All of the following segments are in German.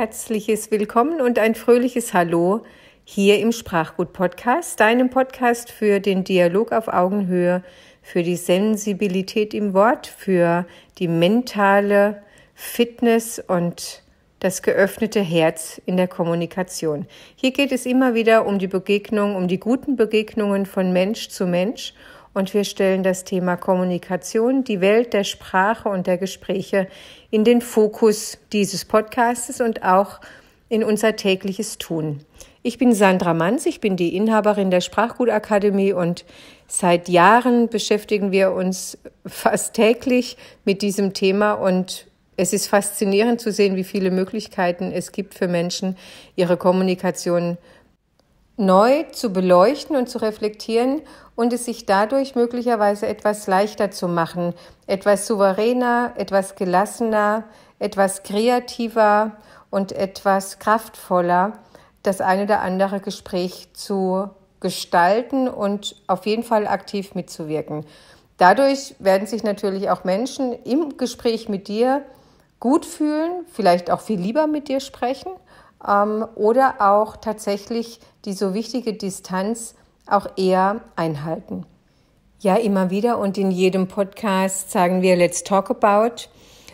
herzliches Willkommen und ein fröhliches Hallo hier im Sprachgut Podcast, deinem Podcast für den Dialog auf Augenhöhe, für die Sensibilität im Wort, für die mentale Fitness und das geöffnete Herz in der Kommunikation. Hier geht es immer wieder um die Begegnung, um die guten Begegnungen von Mensch zu Mensch und wir stellen das Thema Kommunikation, die Welt der Sprache und der Gespräche in den Fokus dieses Podcastes und auch in unser tägliches Tun. Ich bin Sandra Manz, ich bin die Inhaberin der Sprachgutakademie und seit Jahren beschäftigen wir uns fast täglich mit diesem Thema und es ist faszinierend zu sehen, wie viele Möglichkeiten es gibt für Menschen, ihre Kommunikation neu zu beleuchten und zu reflektieren und es sich dadurch möglicherweise etwas leichter zu machen, etwas souveräner, etwas gelassener, etwas kreativer und etwas kraftvoller das eine oder andere Gespräch zu gestalten und auf jeden Fall aktiv mitzuwirken. Dadurch werden sich natürlich auch Menschen im Gespräch mit dir gut fühlen, vielleicht auch viel lieber mit dir sprechen ähm, oder auch tatsächlich die so wichtige Distanz auch eher einhalten. Ja, immer wieder und in jedem Podcast sagen wir Let's Talk About.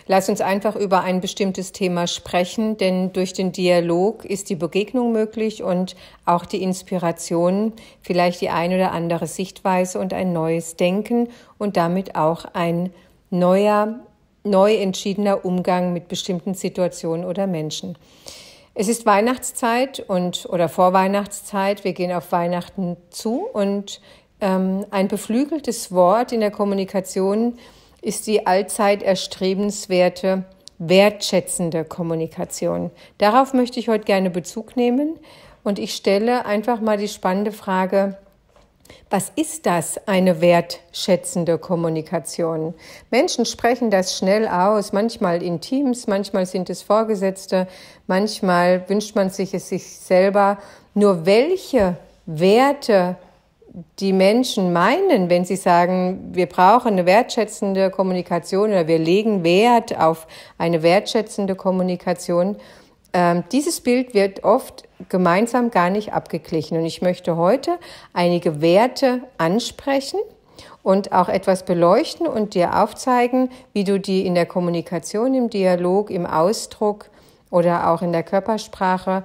Lass uns einfach über ein bestimmtes Thema sprechen, denn durch den Dialog ist die Begegnung möglich und auch die Inspiration, vielleicht die ein oder andere Sichtweise und ein neues Denken und damit auch ein neuer, neu entschiedener Umgang mit bestimmten Situationen oder Menschen. Es ist Weihnachtszeit und oder Vorweihnachtszeit. Wir gehen auf Weihnachten zu und ähm, ein beflügeltes Wort in der Kommunikation ist die allzeit erstrebenswerte wertschätzende Kommunikation. Darauf möchte ich heute gerne Bezug nehmen und ich stelle einfach mal die spannende Frage, was ist das, eine wertschätzende Kommunikation? Menschen sprechen das schnell aus, manchmal in Teams, manchmal sind es Vorgesetzte, manchmal wünscht man sich es sich selber. Nur welche Werte die Menschen meinen, wenn sie sagen, wir brauchen eine wertschätzende Kommunikation oder wir legen Wert auf eine wertschätzende Kommunikation, ähm, dieses Bild wird oft gemeinsam gar nicht abgeglichen. Und ich möchte heute einige Werte ansprechen und auch etwas beleuchten und dir aufzeigen, wie du die in der Kommunikation, im Dialog, im Ausdruck oder auch in der Körpersprache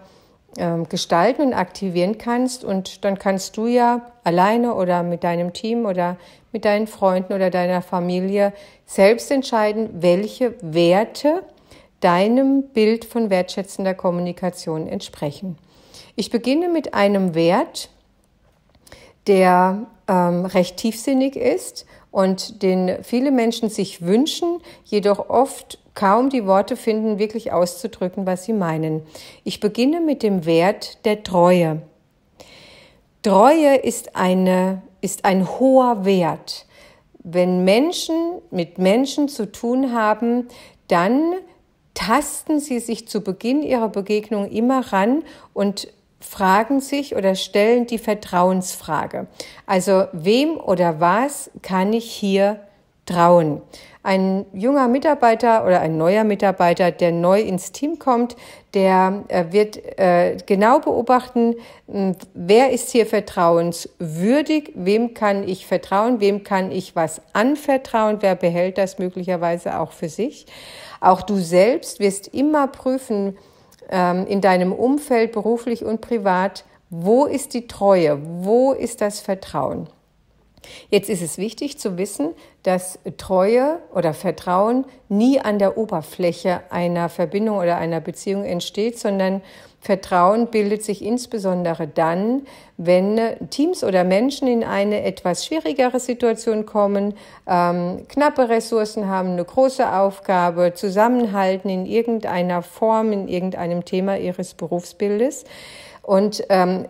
ähm, gestalten und aktivieren kannst. Und dann kannst du ja alleine oder mit deinem Team oder mit deinen Freunden oder deiner Familie selbst entscheiden, welche Werte deinem Bild von wertschätzender Kommunikation entsprechen. Ich beginne mit einem Wert, der ähm, recht tiefsinnig ist und den viele Menschen sich wünschen, jedoch oft kaum die Worte finden, wirklich auszudrücken, was sie meinen. Ich beginne mit dem Wert der Treue. Treue ist, eine, ist ein hoher Wert. Wenn Menschen mit Menschen zu tun haben, dann tasten Sie sich zu Beginn Ihrer Begegnung immer ran und fragen sich oder stellen die Vertrauensfrage. Also wem oder was kann ich hier trauen? Ein junger Mitarbeiter oder ein neuer Mitarbeiter, der neu ins Team kommt, der äh, wird äh, genau beobachten, hm, wer ist hier vertrauenswürdig, wem kann ich vertrauen, wem kann ich was anvertrauen, wer behält das möglicherweise auch für sich. Auch du selbst wirst immer prüfen ähm, in deinem Umfeld, beruflich und privat, wo ist die Treue, wo ist das Vertrauen. Jetzt ist es wichtig zu wissen, dass Treue oder Vertrauen nie an der Oberfläche einer Verbindung oder einer Beziehung entsteht, sondern Vertrauen bildet sich insbesondere dann, wenn Teams oder Menschen in eine etwas schwierigere Situation kommen, ähm, knappe Ressourcen haben, eine große Aufgabe, zusammenhalten in irgendeiner Form, in irgendeinem Thema ihres Berufsbildes. Und ähm,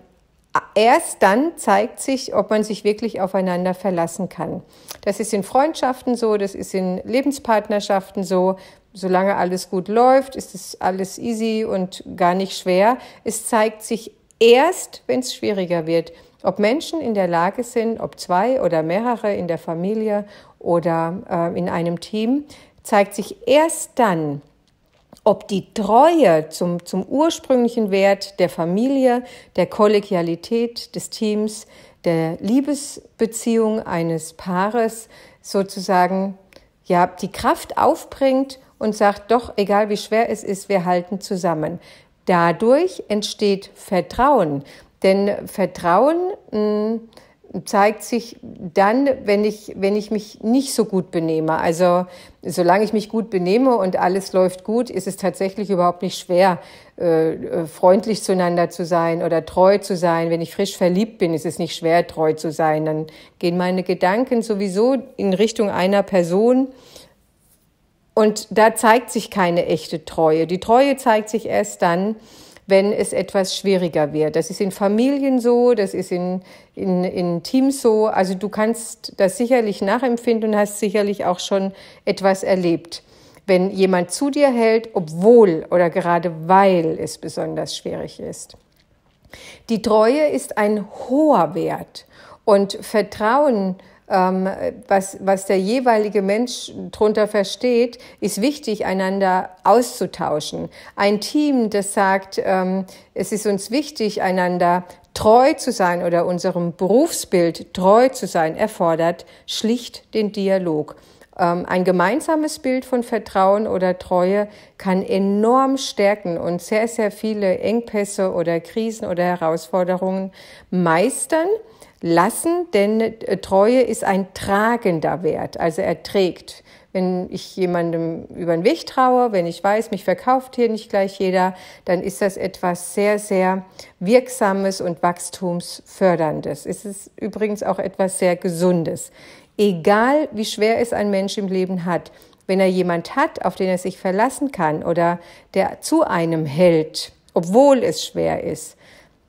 erst dann zeigt sich, ob man sich wirklich aufeinander verlassen kann. Das ist in Freundschaften so, das ist in Lebenspartnerschaften so. Solange alles gut läuft, ist es alles easy und gar nicht schwer. Es zeigt sich erst, wenn es schwieriger wird, ob Menschen in der Lage sind, ob zwei oder mehrere in der Familie oder äh, in einem Team, zeigt sich erst dann, ob die Treue zum, zum ursprünglichen Wert der Familie, der Kollegialität des Teams, der Liebesbeziehung eines Paares sozusagen ja die Kraft aufbringt und sagt, doch, egal wie schwer es ist, wir halten zusammen. Dadurch entsteht Vertrauen. Denn Vertrauen mh, hm, zeigt sich dann, wenn ich, wenn ich mich nicht so gut benehme. Also solange ich mich gut benehme und alles läuft gut, ist es tatsächlich überhaupt nicht schwer, äh, äh, freundlich zueinander zu sein oder treu zu sein. Wenn ich frisch verliebt bin, ist es nicht schwer, treu zu sein. Dann gehen meine Gedanken sowieso in Richtung einer Person. Und da zeigt sich keine echte Treue. Die Treue zeigt sich erst dann, wenn es etwas schwieriger wird. Das ist in Familien so, das ist in, in, in Teams so. Also du kannst das sicherlich nachempfinden und hast sicherlich auch schon etwas erlebt. Wenn jemand zu dir hält, obwohl oder gerade weil es besonders schwierig ist. Die Treue ist ein hoher Wert und Vertrauen was, was der jeweilige Mensch darunter versteht, ist wichtig, einander auszutauschen. Ein Team, das sagt, ähm, es ist uns wichtig, einander treu zu sein oder unserem Berufsbild treu zu sein, erfordert schlicht den Dialog. Ähm, ein gemeinsames Bild von Vertrauen oder Treue kann enorm stärken und sehr, sehr viele Engpässe oder Krisen oder Herausforderungen meistern lassen, denn äh, Treue ist ein tragender Wert, also er trägt. Wenn ich jemandem über den Weg traue, wenn ich weiß, mich verkauft hier nicht gleich jeder, dann ist das etwas sehr, sehr Wirksames und Wachstumsförderndes. Es ist übrigens auch etwas sehr Gesundes. Egal, wie schwer es ein Mensch im Leben hat, wenn er jemand hat, auf den er sich verlassen kann oder der zu einem hält, obwohl es schwer ist,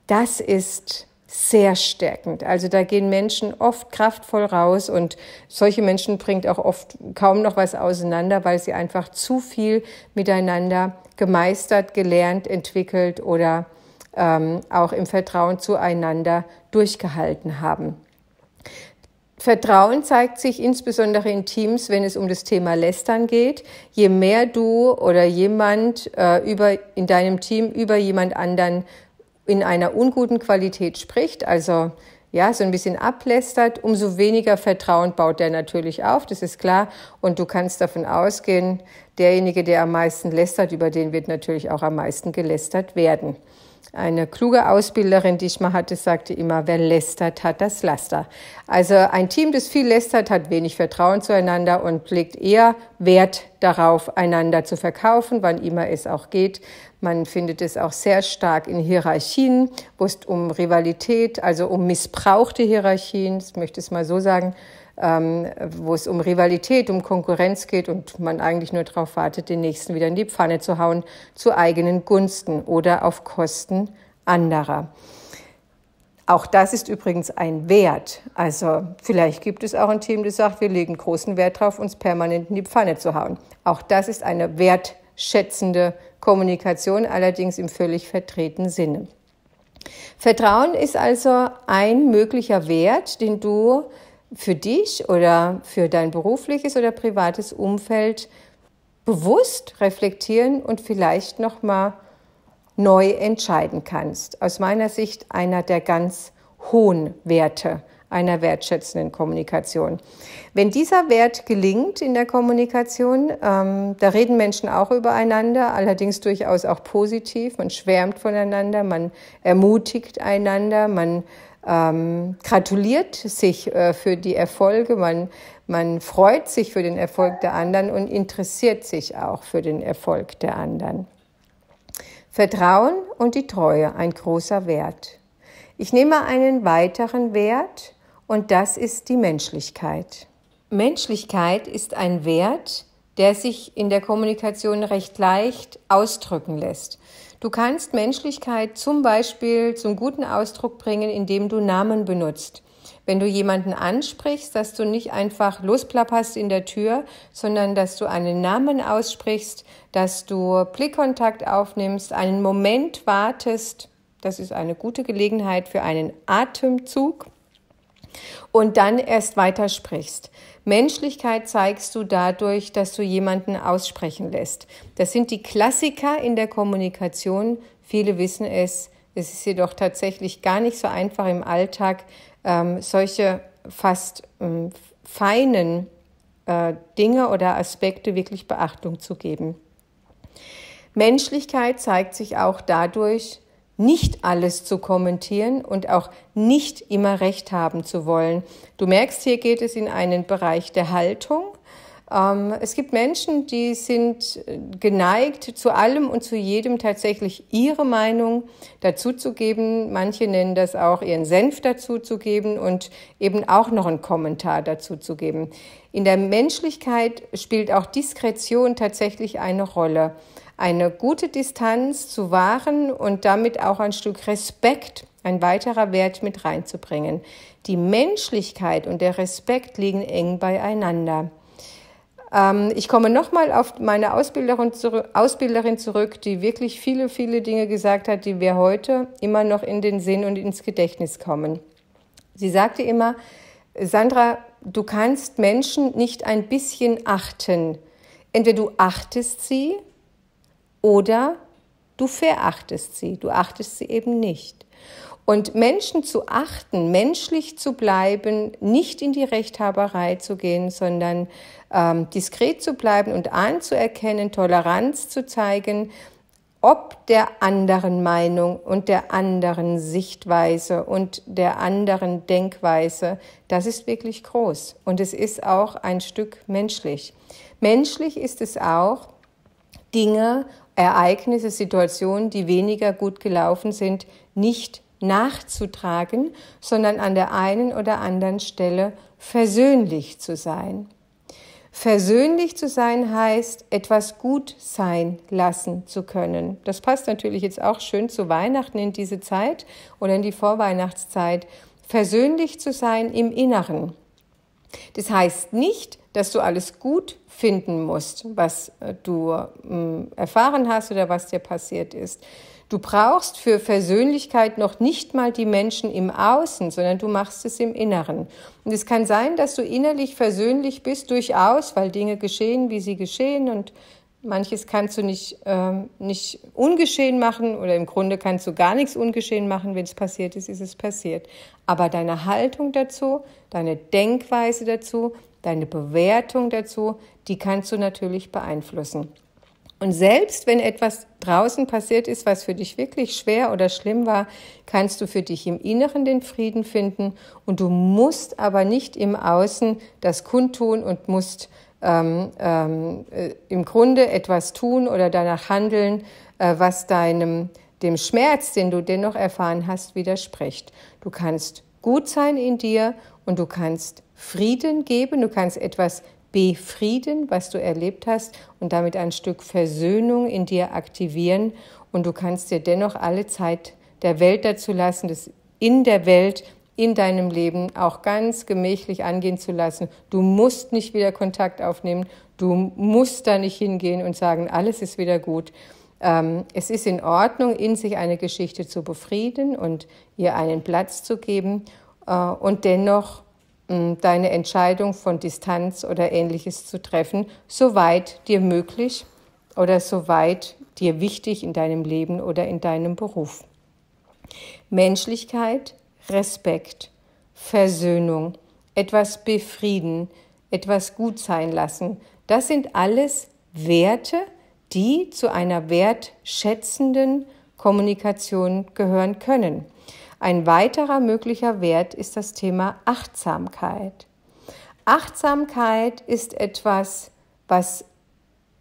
das ist sehr stärkend. Also da gehen Menschen oft kraftvoll raus und solche Menschen bringt auch oft kaum noch was auseinander, weil sie einfach zu viel miteinander gemeistert, gelernt, entwickelt oder ähm, auch im Vertrauen zueinander durchgehalten haben. Vertrauen zeigt sich insbesondere in Teams, wenn es um das Thema Lästern geht. Je mehr du oder jemand äh, über, in deinem Team über jemand anderen in einer unguten Qualität spricht, also ja, so ein bisschen ablästert, umso weniger Vertrauen baut der natürlich auf, das ist klar. Und du kannst davon ausgehen, derjenige, der am meisten lästert, über den wird natürlich auch am meisten gelästert werden. Eine kluge Ausbilderin, die ich mal hatte, sagte immer, wer lästert, hat das Laster. Also ein Team, das viel lästert, hat wenig Vertrauen zueinander und legt eher Wert darauf, einander zu verkaufen, wann immer es auch geht. Man findet es auch sehr stark in Hierarchien, wo es um Rivalität, also um missbrauchte Hierarchien, ich möchte es mal so sagen, ähm, wo es um Rivalität, um Konkurrenz geht und man eigentlich nur darauf wartet, den Nächsten wieder in die Pfanne zu hauen, zu eigenen Gunsten oder auf Kosten anderer. Auch das ist übrigens ein Wert. Also vielleicht gibt es auch ein Team, das sagt, wir legen großen Wert darauf, uns permanent in die Pfanne zu hauen. Auch das ist eine wertschätzende Kommunikation, allerdings im völlig vertretenen Sinne. Vertrauen ist also ein möglicher Wert, den du für dich oder für dein berufliches oder privates Umfeld bewusst reflektieren und vielleicht noch mal neu entscheiden kannst. Aus meiner Sicht einer der ganz hohen Werte einer wertschätzenden Kommunikation. Wenn dieser Wert gelingt in der Kommunikation, ähm, da reden Menschen auch übereinander, allerdings durchaus auch positiv. Man schwärmt voneinander, man ermutigt einander, man ähm, gratuliert sich äh, für die Erfolge, man, man freut sich für den Erfolg der anderen und interessiert sich auch für den Erfolg der anderen. Vertrauen und die Treue, ein großer Wert. Ich nehme einen weiteren Wert und das ist die Menschlichkeit. Menschlichkeit ist ein Wert, der sich in der Kommunikation recht leicht ausdrücken lässt. Du kannst Menschlichkeit zum Beispiel zum guten Ausdruck bringen, indem du Namen benutzt. Wenn du jemanden ansprichst, dass du nicht einfach losplapperst in der Tür, sondern dass du einen Namen aussprichst, dass du Blickkontakt aufnimmst, einen Moment wartest. Das ist eine gute Gelegenheit für einen Atemzug. Und dann erst weitersprichst. Menschlichkeit zeigst du dadurch, dass du jemanden aussprechen lässt. Das sind die Klassiker in der Kommunikation. Viele wissen es. Es ist jedoch tatsächlich gar nicht so einfach im Alltag, ähm, solche fast ähm, feinen äh, Dinge oder Aspekte wirklich Beachtung zu geben. Menschlichkeit zeigt sich auch dadurch, nicht alles zu kommentieren und auch nicht immer recht haben zu wollen. Du merkst, hier geht es in einen Bereich der Haltung. Ähm, es gibt Menschen, die sind geneigt, zu allem und zu jedem tatsächlich ihre Meinung dazuzugeben. Manche nennen das auch ihren Senf dazuzugeben und eben auch noch einen Kommentar dazuzugeben. In der Menschlichkeit spielt auch Diskretion tatsächlich eine Rolle eine gute Distanz zu wahren und damit auch ein Stück Respekt, ein weiterer Wert mit reinzubringen. Die Menschlichkeit und der Respekt liegen eng beieinander. Ähm, ich komme nochmal auf meine Ausbilderin, zurück, Ausbilderin zurück, die wirklich viele, viele Dinge gesagt hat, die wir heute immer noch in den Sinn und ins Gedächtnis kommen. Sie sagte immer, Sandra, du kannst Menschen nicht ein bisschen achten. Entweder du achtest sie oder du verachtest sie, du achtest sie eben nicht. Und Menschen zu achten, menschlich zu bleiben, nicht in die Rechthaberei zu gehen, sondern ähm, diskret zu bleiben und anzuerkennen, Toleranz zu zeigen, ob der anderen Meinung und der anderen Sichtweise und der anderen Denkweise, das ist wirklich groß. Und es ist auch ein Stück menschlich. Menschlich ist es auch, Dinge Ereignisse, Situationen, die weniger gut gelaufen sind, nicht nachzutragen, sondern an der einen oder anderen Stelle versöhnlich zu sein. Versöhnlich zu sein heißt, etwas gut sein lassen zu können. Das passt natürlich jetzt auch schön zu Weihnachten in diese Zeit oder in die Vorweihnachtszeit. Versöhnlich zu sein im Inneren. Das heißt nicht, dass du alles gut finden musst, was äh, du hm, erfahren hast oder was dir passiert ist. Du brauchst für Versöhnlichkeit noch nicht mal die Menschen im Außen, sondern du machst es im Inneren. Und es kann sein, dass du innerlich versöhnlich bist, durchaus, weil Dinge geschehen, wie sie geschehen und manches kannst du nicht, ähm, nicht ungeschehen machen oder im Grunde kannst du gar nichts ungeschehen machen. Wenn es passiert ist, ist es passiert. Aber deine Haltung dazu, deine Denkweise dazu, deine Bewertung dazu, die kannst du natürlich beeinflussen. Und selbst wenn etwas draußen passiert ist, was für dich wirklich schwer oder schlimm war, kannst du für dich im Inneren den Frieden finden und du musst aber nicht im Außen das kundtun und musst ähm, ähm, äh, im Grunde etwas tun oder danach handeln, äh, was deinem dem Schmerz, den du dennoch erfahren hast, widerspricht. Du kannst gut sein in dir und du kannst Frieden geben, du kannst etwas befrieden, was du erlebt hast und damit ein Stück Versöhnung in dir aktivieren und du kannst dir dennoch alle Zeit der Welt dazu lassen, das in der Welt, in deinem Leben auch ganz gemächlich angehen zu lassen. Du musst nicht wieder Kontakt aufnehmen, du musst da nicht hingehen und sagen, alles ist wieder gut. Ähm, es ist in Ordnung, in sich eine Geschichte zu befrieden und ihr einen Platz zu geben äh, und dennoch deine Entscheidung von Distanz oder ähnliches zu treffen, soweit dir möglich oder soweit dir wichtig in deinem Leben oder in deinem Beruf. Menschlichkeit, Respekt, Versöhnung, etwas befrieden, etwas gut sein lassen, das sind alles Werte, die zu einer wertschätzenden Kommunikation gehören können. Ein weiterer möglicher Wert ist das Thema Achtsamkeit. Achtsamkeit ist etwas, was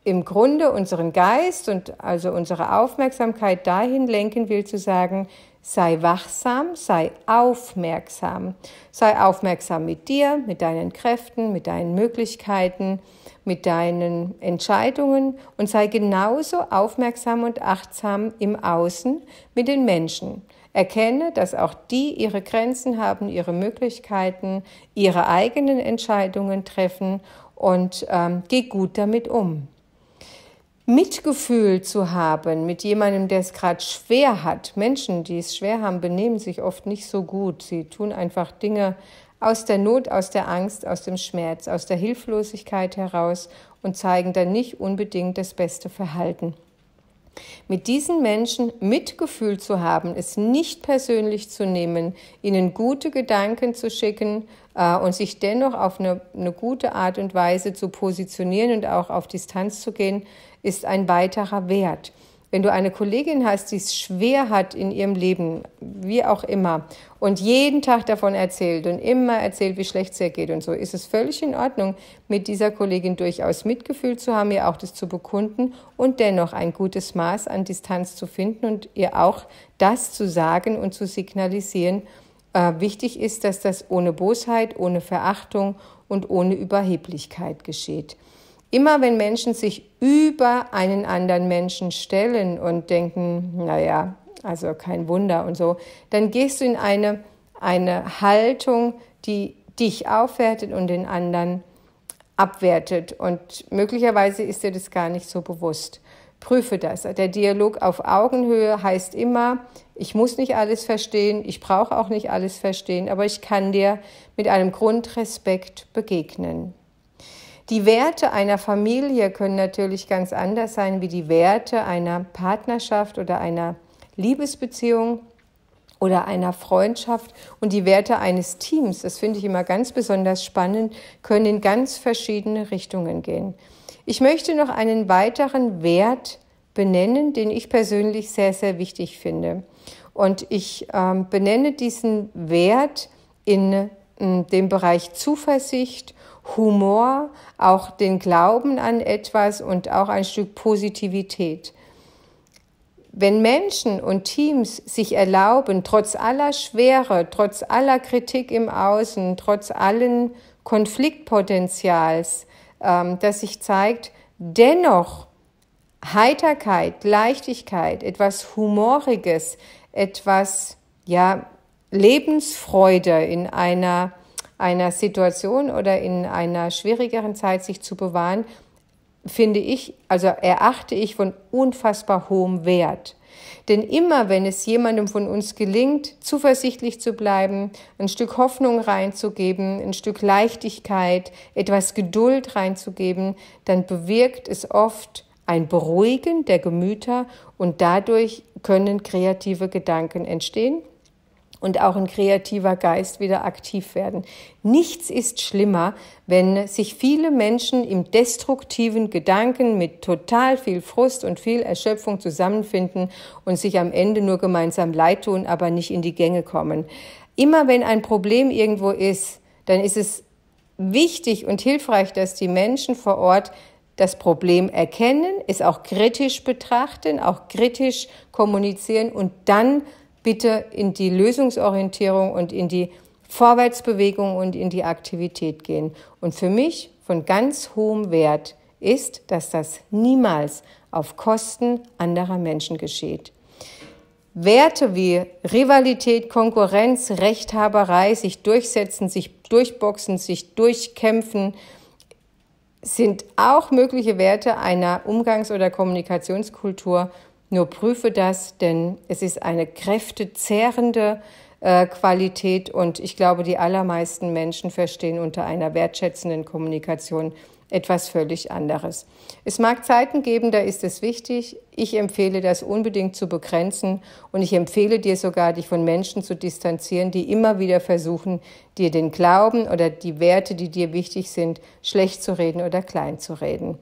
im Grunde unseren Geist und also unsere Aufmerksamkeit dahin lenken will, zu sagen, sei wachsam, sei aufmerksam. Sei aufmerksam mit dir, mit deinen Kräften, mit deinen Möglichkeiten, mit deinen Entscheidungen und sei genauso aufmerksam und achtsam im Außen mit den Menschen. Erkenne, dass auch die ihre Grenzen haben, ihre Möglichkeiten, ihre eigenen Entscheidungen treffen und ähm, geh gut damit um. Mitgefühl zu haben mit jemandem, der es gerade schwer hat. Menschen, die es schwer haben, benehmen sich oft nicht so gut. Sie tun einfach Dinge aus der Not, aus der Angst, aus dem Schmerz, aus der Hilflosigkeit heraus und zeigen dann nicht unbedingt das beste Verhalten. Mit diesen Menschen Mitgefühl zu haben, es nicht persönlich zu nehmen, ihnen gute Gedanken zu schicken äh, und sich dennoch auf eine, eine gute Art und Weise zu positionieren und auch auf Distanz zu gehen, ist ein weiterer Wert. Wenn du eine Kollegin hast, die es schwer hat in ihrem Leben, wie auch immer, und jeden Tag davon erzählt und immer erzählt, wie schlecht es ihr geht und so, ist es völlig in Ordnung, mit dieser Kollegin durchaus Mitgefühl zu haben, ihr auch das zu bekunden und dennoch ein gutes Maß an Distanz zu finden und ihr auch das zu sagen und zu signalisieren. Äh, wichtig ist, dass das ohne Bosheit, ohne Verachtung und ohne Überheblichkeit geschieht. Immer wenn Menschen sich über einen anderen Menschen stellen und denken, naja, also kein Wunder und so, dann gehst du in eine, eine Haltung, die dich aufwertet und den anderen abwertet. Und möglicherweise ist dir das gar nicht so bewusst. Prüfe das. Der Dialog auf Augenhöhe heißt immer, ich muss nicht alles verstehen, ich brauche auch nicht alles verstehen, aber ich kann dir mit einem Grundrespekt begegnen. Die Werte einer Familie können natürlich ganz anders sein wie die Werte einer Partnerschaft oder einer Liebesbeziehung oder einer Freundschaft und die Werte eines Teams, das finde ich immer ganz besonders spannend, können in ganz verschiedene Richtungen gehen. Ich möchte noch einen weiteren Wert benennen, den ich persönlich sehr, sehr wichtig finde. Und ich ähm, benenne diesen Wert in, dem Bereich Zuversicht Humor, auch den Glauben an etwas und auch ein Stück Positivität. Wenn Menschen und Teams sich erlauben, trotz aller Schwere, trotz aller Kritik im Außen, trotz allen Konfliktpotenzials, ähm, das sich zeigt, dennoch Heiterkeit, Leichtigkeit, etwas Humoriges, etwas, ja, Lebensfreude in einer einer Situation oder in einer schwierigeren Zeit sich zu bewahren, finde ich, also erachte ich von unfassbar hohem Wert. Denn immer wenn es jemandem von uns gelingt, zuversichtlich zu bleiben, ein Stück Hoffnung reinzugeben, ein Stück Leichtigkeit, etwas Geduld reinzugeben, dann bewirkt es oft ein Beruhigen der Gemüter und dadurch können kreative Gedanken entstehen und auch ein kreativer Geist wieder aktiv werden. Nichts ist schlimmer, wenn sich viele Menschen im destruktiven Gedanken mit total viel Frust und viel Erschöpfung zusammenfinden und sich am Ende nur gemeinsam leid tun, aber nicht in die Gänge kommen. Immer wenn ein Problem irgendwo ist, dann ist es wichtig und hilfreich, dass die Menschen vor Ort das Problem erkennen, es auch kritisch betrachten, auch kritisch kommunizieren und dann bitte in die Lösungsorientierung und in die Vorwärtsbewegung und in die Aktivität gehen. Und für mich von ganz hohem Wert ist, dass das niemals auf Kosten anderer Menschen geschieht. Werte wie Rivalität, Konkurrenz, Rechthaberei, sich durchsetzen, sich durchboxen, sich durchkämpfen, sind auch mögliche Werte einer Umgangs- oder Kommunikationskultur, nur prüfe das, denn es ist eine kräftezehrende äh, Qualität und ich glaube, die allermeisten Menschen verstehen unter einer wertschätzenden Kommunikation etwas völlig anderes. Es mag Zeiten geben, da ist es wichtig. Ich empfehle das unbedingt zu begrenzen und ich empfehle dir sogar, dich von Menschen zu distanzieren, die immer wieder versuchen, dir den Glauben oder die Werte, die dir wichtig sind, schlecht zu reden oder klein zu reden.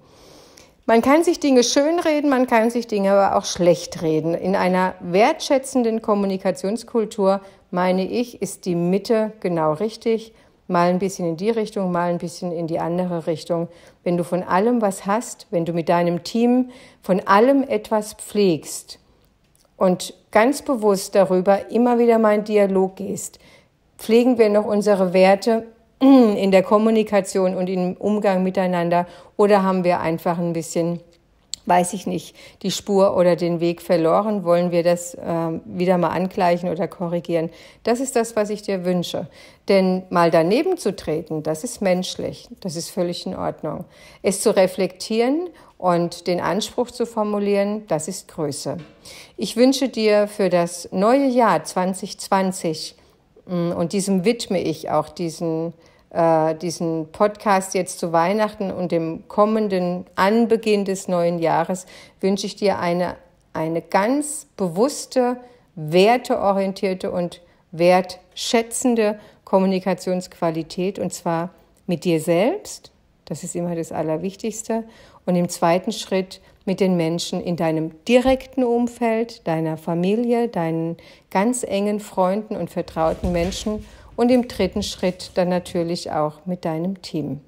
Man kann sich Dinge schönreden, man kann sich Dinge aber auch schlecht reden. In einer wertschätzenden Kommunikationskultur, meine ich, ist die Mitte genau richtig. Mal ein bisschen in die Richtung, mal ein bisschen in die andere Richtung. Wenn du von allem was hast, wenn du mit deinem Team von allem etwas pflegst und ganz bewusst darüber immer wieder mal in Dialog gehst, pflegen wir noch unsere Werte in der Kommunikation und im Umgang miteinander oder haben wir einfach ein bisschen, weiß ich nicht, die Spur oder den Weg verloren? Wollen wir das äh, wieder mal angleichen oder korrigieren? Das ist das, was ich dir wünsche. Denn mal daneben zu treten, das ist menschlich, das ist völlig in Ordnung. Es zu reflektieren und den Anspruch zu formulieren, das ist Größe. Ich wünsche dir für das neue Jahr 2020 Mm, und diesem widme ich auch diesen, äh, diesen Podcast jetzt zu Weihnachten und dem kommenden Anbeginn des neuen Jahres wünsche ich dir eine, eine ganz bewusste, werteorientierte und wertschätzende Kommunikationsqualität. Und zwar mit dir selbst, das ist immer das Allerwichtigste, und im zweiten Schritt mit den Menschen in deinem direkten Umfeld, deiner Familie, deinen ganz engen Freunden und vertrauten Menschen und im dritten Schritt dann natürlich auch mit deinem Team.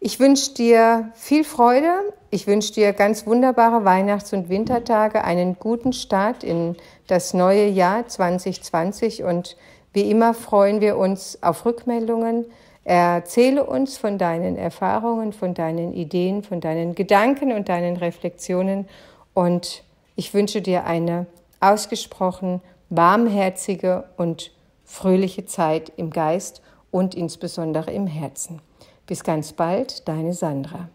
Ich wünsche dir viel Freude. Ich wünsche dir ganz wunderbare Weihnachts- und Wintertage, einen guten Start in das neue Jahr 2020 und wie immer freuen wir uns auf Rückmeldungen. Erzähle uns von deinen Erfahrungen, von deinen Ideen, von deinen Gedanken und deinen Reflexionen und ich wünsche dir eine ausgesprochen warmherzige und fröhliche Zeit im Geist und insbesondere im Herzen. Bis ganz bald, deine Sandra.